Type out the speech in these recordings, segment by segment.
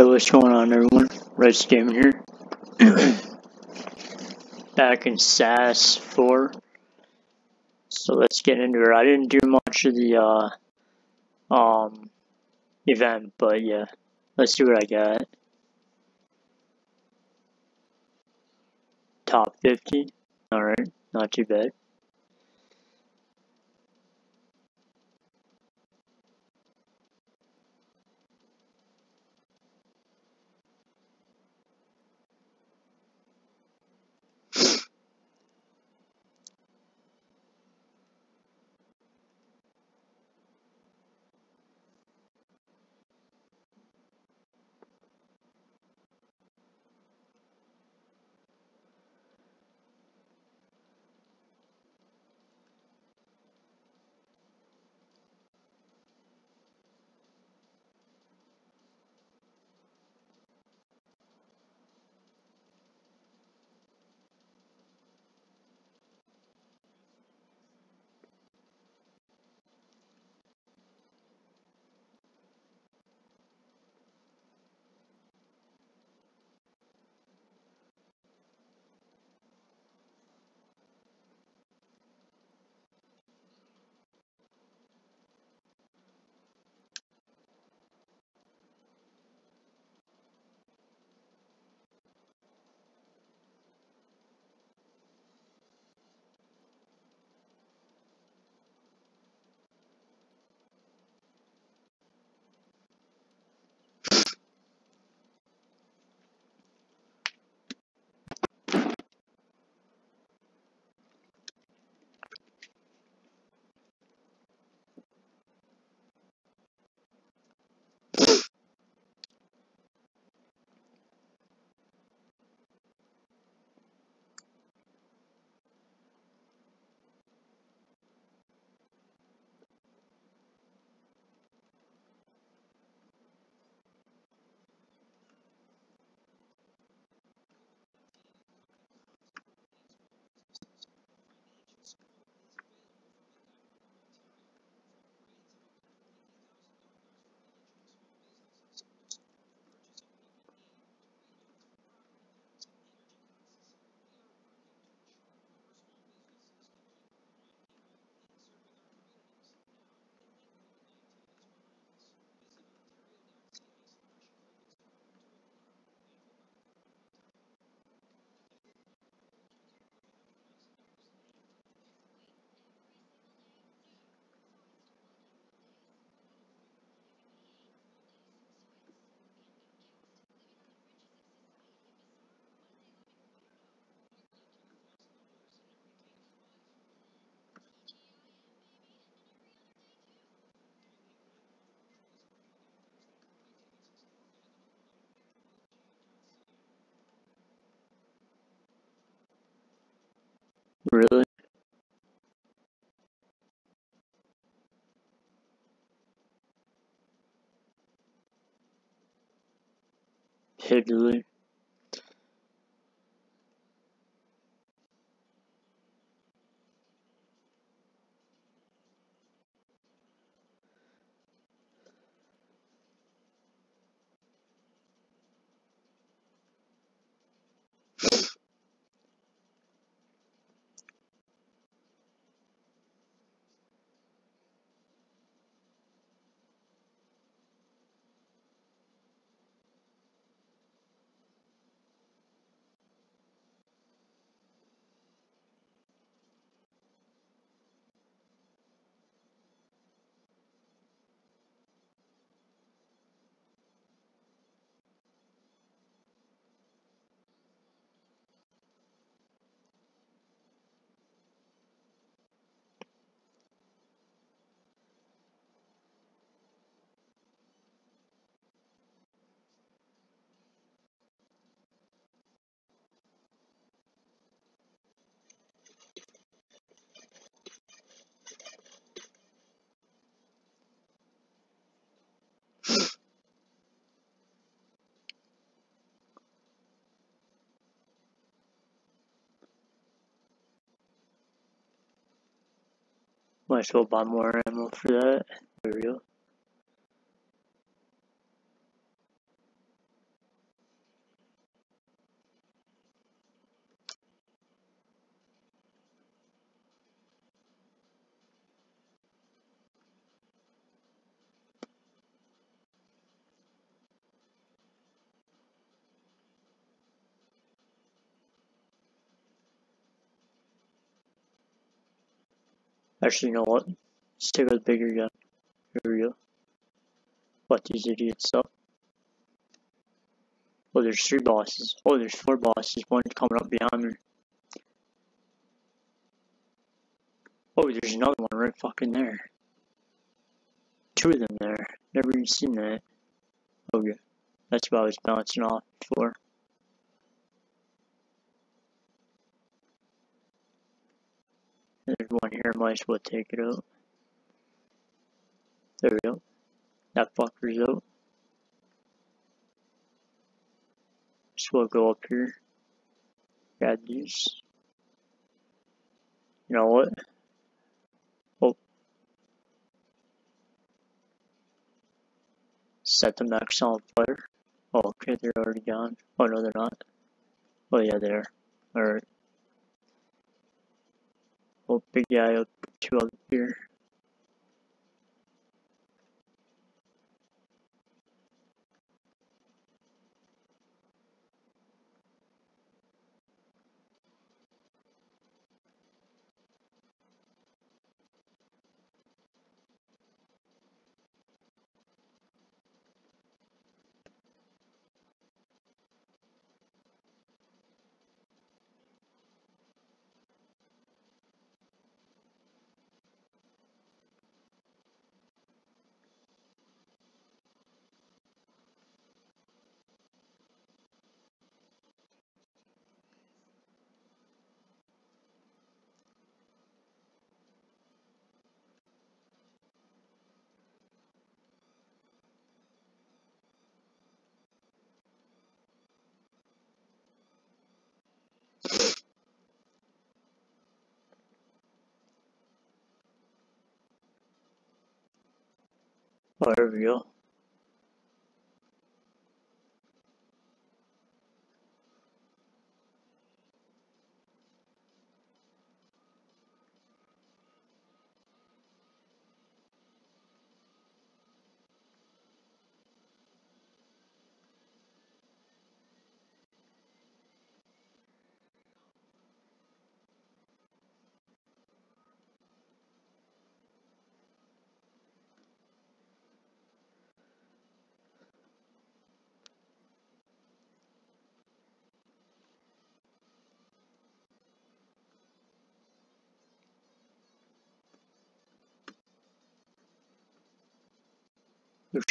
Hey, what's going on, everyone? Red Gaming here. Back in SAS 4. So let's get into it. I didn't do much of the uh, um, event, but yeah, let's see what I got. Top 50. Alright, not too bad. Really? Italy. Might as well buy more ammo for that. For real. Actually, you know what? Let's take the bigger gun. Here we go. What these idiots up. Oh, there's three bosses. Oh, there's four bosses. One coming up behind me. Oh, there's another one right fucking there. Two of them there. Never even seen that. Okay. That's what I was bouncing off before. There's one here, might as well take it out. There we go. That fucker's out. So we'll go up here. Add these. You know what? Oh. Set the max on fire. Oh, okay, they're already gone. Oh, no, they're not. Oh, yeah, they are. Alright. Oh, big guy up two up here. Oh,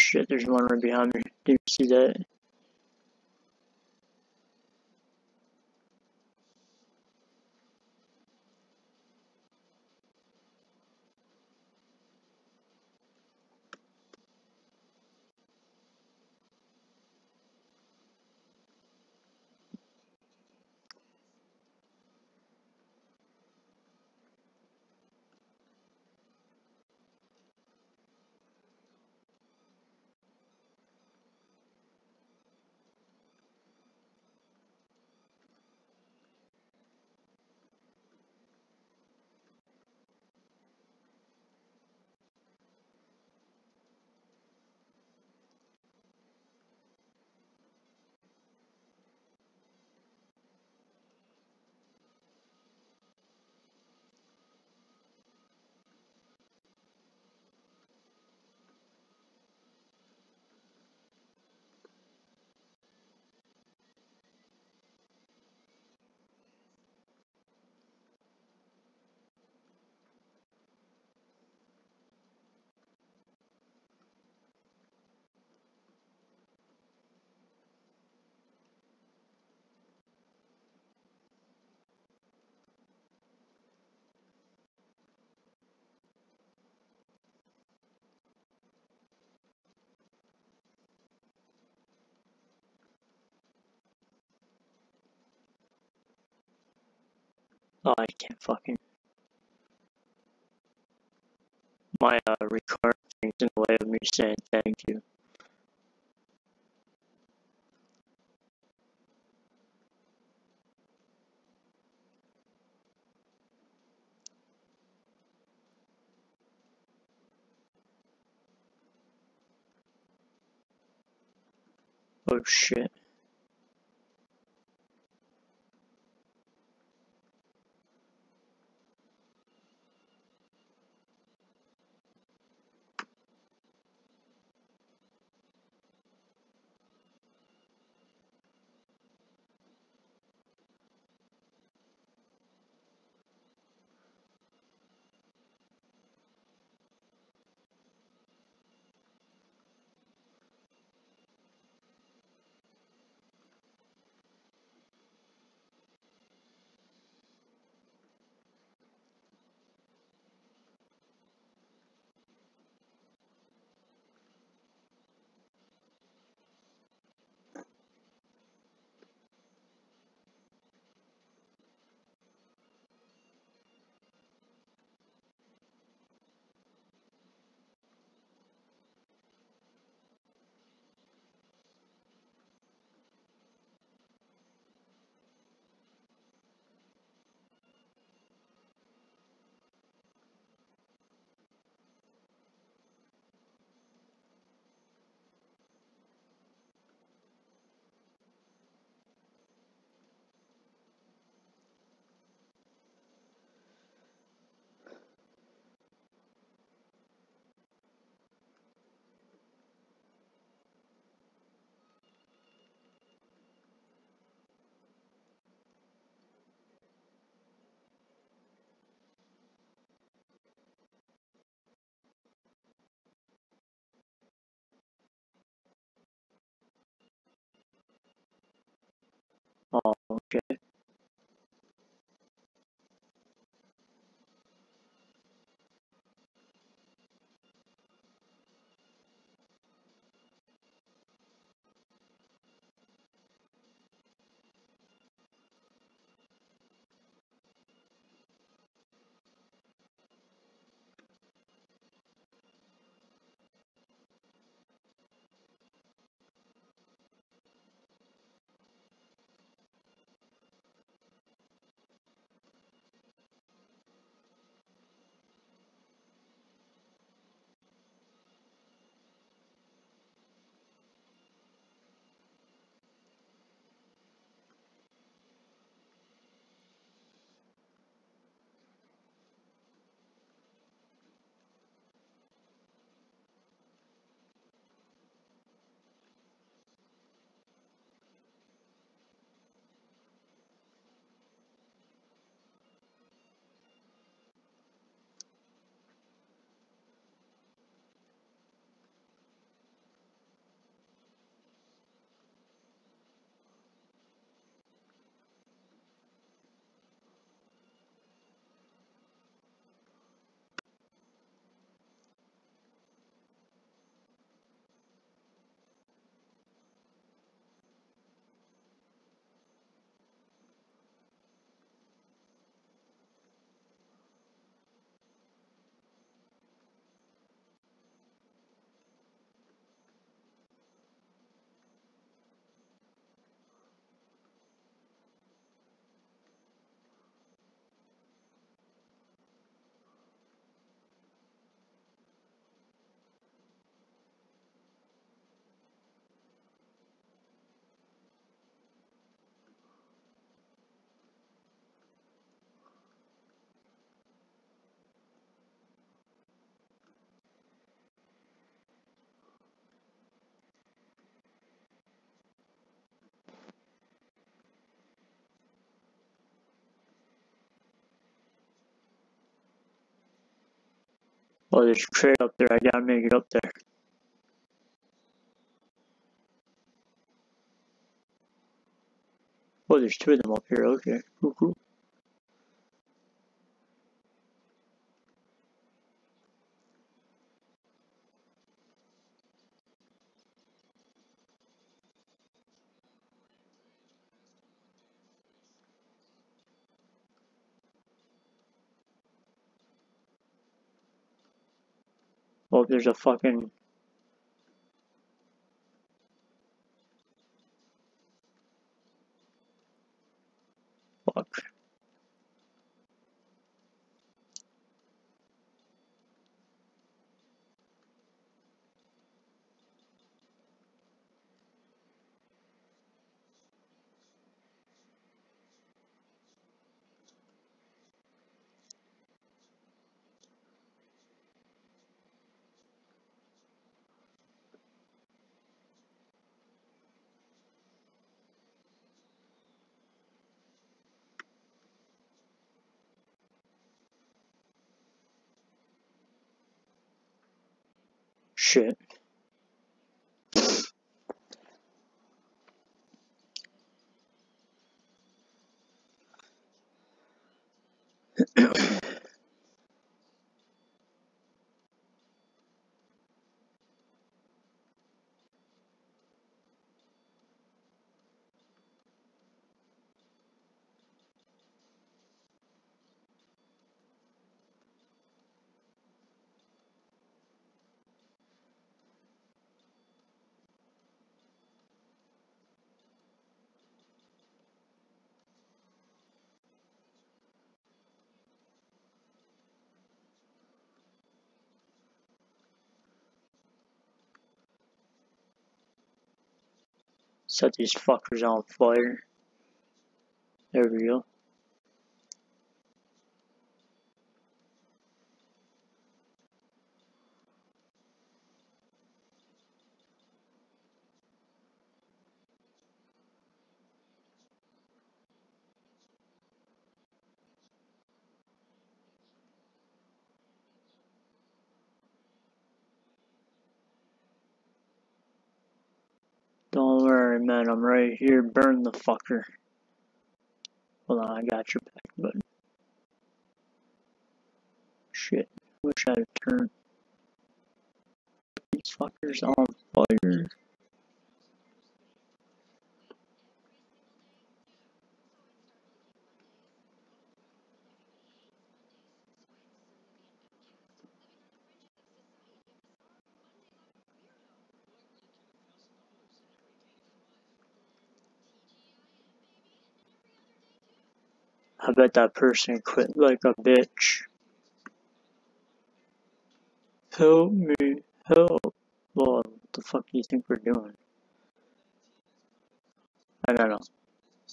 shit, there's one right behind me. Did you see that? Oh, I can't fucking. My uh, record thing's in the way of me saying thank you. Oh shit. Oh, there's a crate up there. I gotta make it up there. Oh, there's two of them up here. Okay, cool, cool. There's a fucking fuck. Shit. Set these fuckers on fire. There we go. I'm right here. Burn the fucker. Hold on, I got your back button. Shit. Wish I had turned these fuckers on fire. I bet that person quit like a bitch. Help me, help. Lord, what the fuck do you think we're doing? I don't know.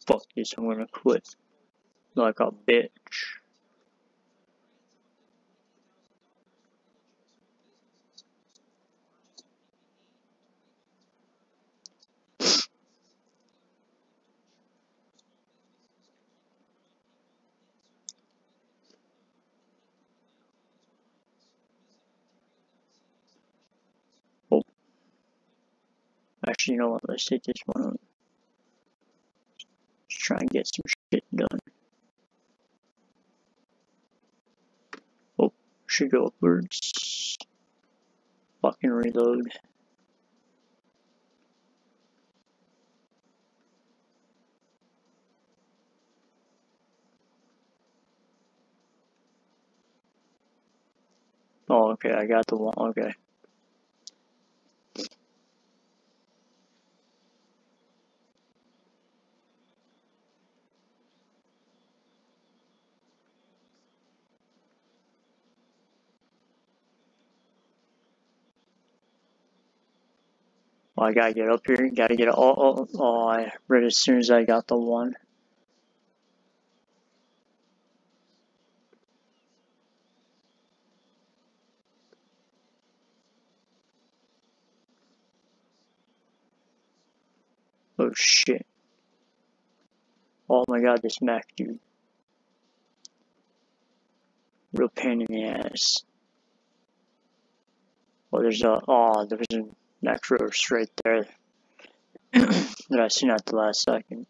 Fuck this, I'm gonna quit. Like a bitch. Actually, you know what? Let's take this one. Let's try and get some shit done. Oh, should go upwards. Fucking reload. Oh, okay, I got the one. Okay. Well, I gotta get up here. Gotta get. Oh, oh, oh! I read as soon as I got the one. Oh shit. Oh my god, this Mac dude. Real pain in the ass. Oh, there's a, oh, there was a necros right there that I seen at the last second.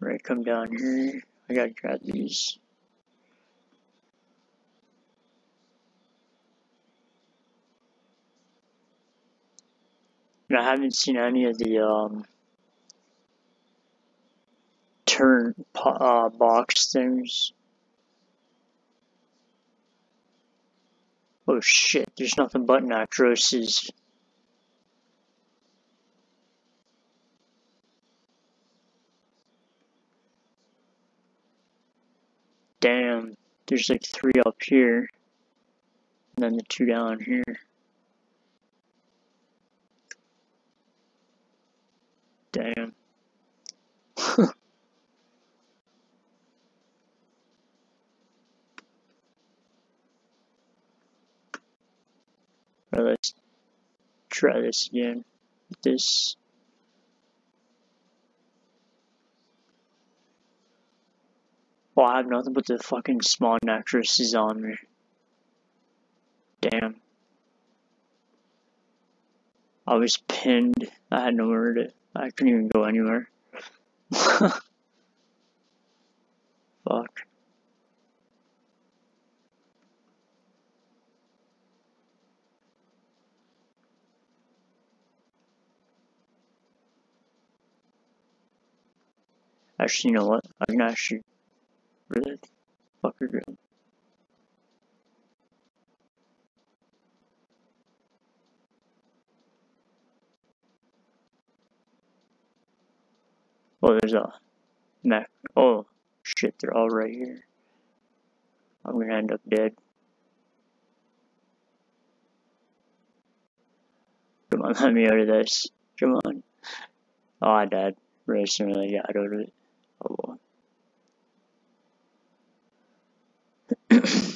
Right, come down here. I gotta grab these. And I haven't seen any of the um, turn uh, box things. Oh shit, there's nothing but Nacroses. Damn, there's like three up here, and then the two down here. Damn. Right, let's try this again. This. Well, I have nothing but the fucking small necklaces on me. Damn. I was pinned. I had nowhere to. I couldn't even go anywhere. Fuck. Actually, you know what? I can actually really fucker good. Oh, there's a Mac. Oh, shit, they're all right here. I'm gonna end up dead. Come on, let me out of this. Come on. Oh, I died. Really got out of it. Oh, well.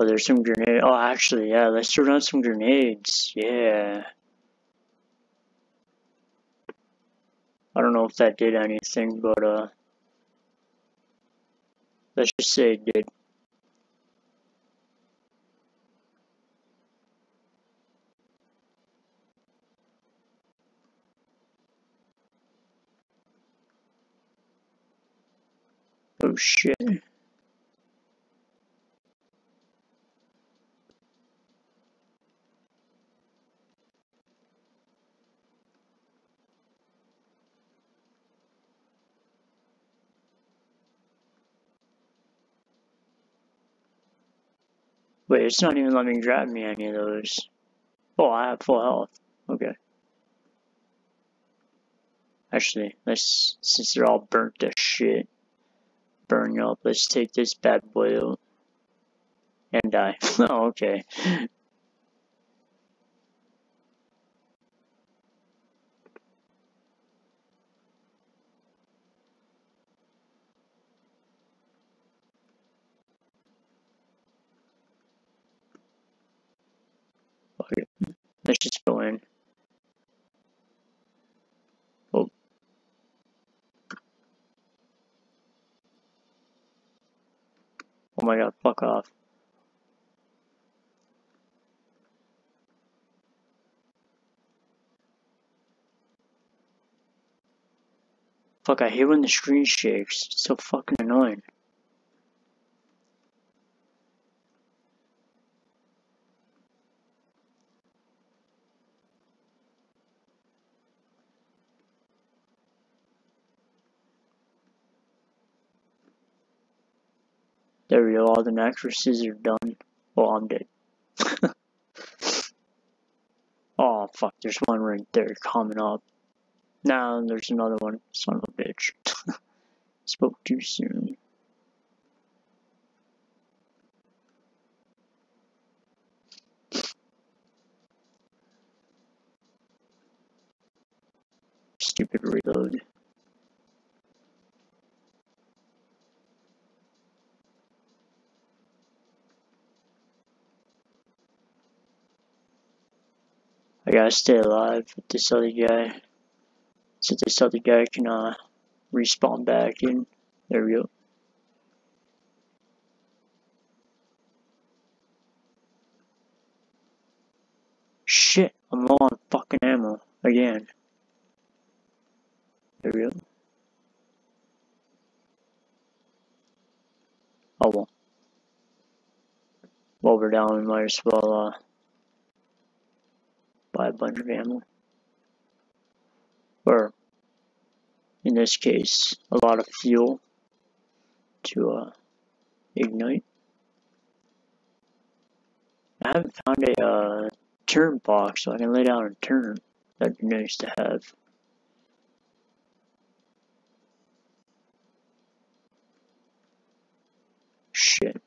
Oh, there's some grenade. Oh, actually, yeah, let's throw down some grenades. Yeah. I don't know if that did anything, but, uh, let's just say it did. Oh shit. Wait, it's not even letting me grab me any of those. Oh, I have full health. Okay. Actually, let's, since they're all burnt to shit, burn up, let's take this bad boy out. And die. oh, okay. Let's just go in. Oh. Oh my god, fuck off. Fuck, I hate when the screen shakes. It's so fucking annoying. There we go, all the mattresses are done. Oh, I'm dead. oh, fuck, there's one right there coming up. Now there's another one. Son of a bitch. Spoke too soon. Stupid reload. I gotta stay alive with this other guy. So this other guy can uh, respawn back in. There we go. Shit, I'm low on fucking ammo again. There we go. Oh well. While we're down, we might as well uh, buy a bunch of ammo. Or, in this case, a lot of fuel to uh, ignite. I haven't found a uh, turn box so I can lay down a turn. That'd be nice to have. Shit.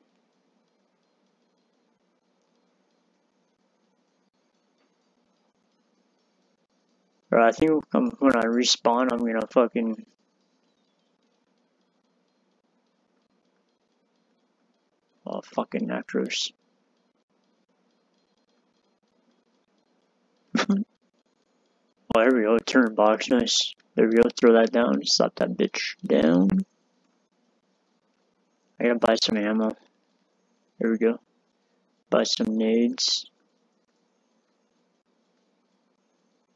Or I think when I respawn, I'm gonna fucking Oh, fucking actors. oh, there we go. Turn box. Nice. There we go. Throw that down. Slap that bitch down. I gotta buy some ammo. There we go. Buy some nades.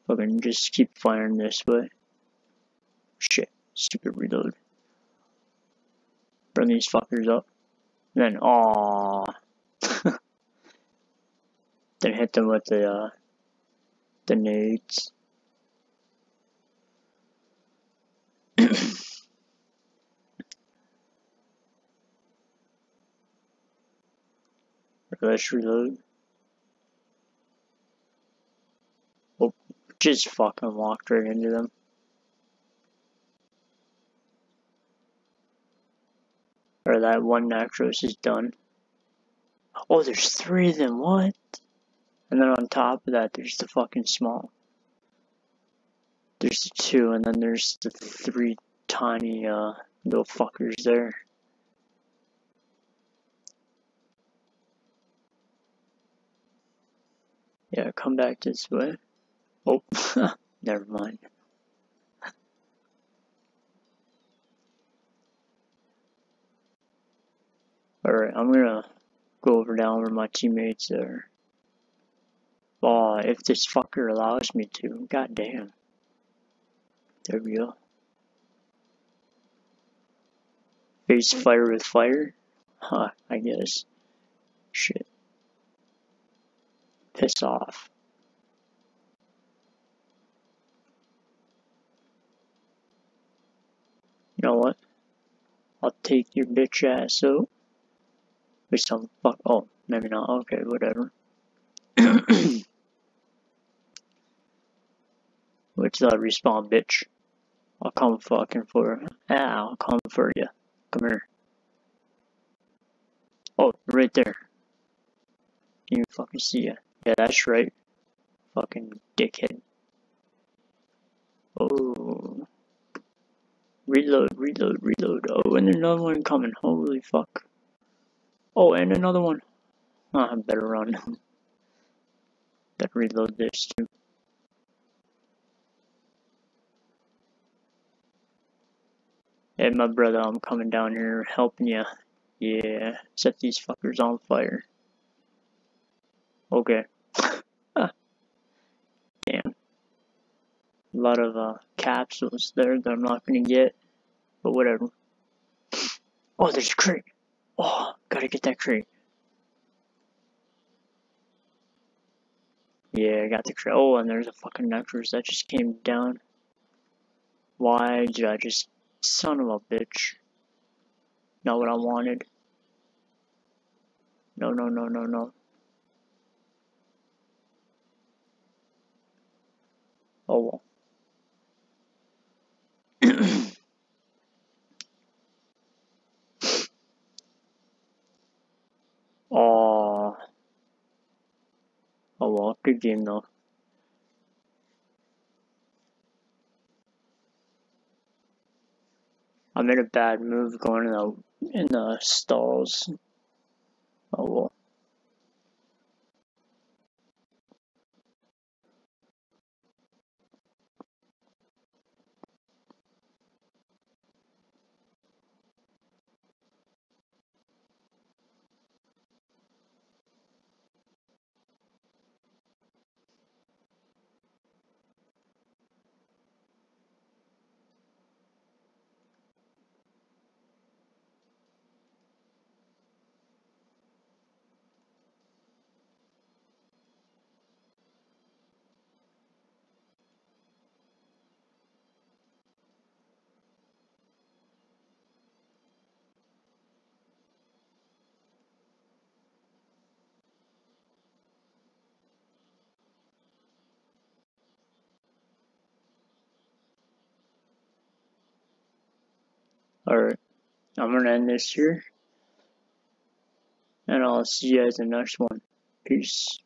Fucking just keep firing this way. Shit. Stupid reload. Run these fuckers up. And then, aww. then hit them with the, uh, the nades. Let's reload. Just fucking walked right into them. Or that one Nacros is done. Oh, there's three of them, what? And then on top of that, there's the fucking small. There's the two, and then there's the three tiny, uh, little fuckers there. Yeah, come back this way. Oh, never mind. Alright, I'm gonna go over down where my teammates are. Oh, if this fucker allows me to. God damn. There we go. Face fire with fire? Huh, I guess. Shit. Piss off. Know what? I'll take your bitch ass out. With some fuck. Oh, maybe not. Okay, whatever. Which that respawn, bitch. I'll come fucking for. Ah, I'll come for you. Come here. Oh, right there. You fucking see ya. Yeah, that's right. Fucking dickhead. Oh. Reload, reload, reload. Oh, and another one coming. Holy fuck. Oh, and another one. Oh, I better run. better reload this too. Hey, my brother, I'm coming down here helping you. Yeah, set these fuckers on fire. Okay. Damn. A lot of uh, capsules there that I'm not gonna get, but whatever. Oh, there's a crate. Oh, gotta get that crate. Yeah, I got the crate. Oh, and there's a fucking necklace that just came down. Why did I just... Son of a bitch. Not what I wanted. No, no, no, no, no. Oh well. Oh. Oh well, good game. I made a bad move going in the in the stalls. Oh well. Alright, I'm gonna end this here. And I'll see you guys in the next one. Peace.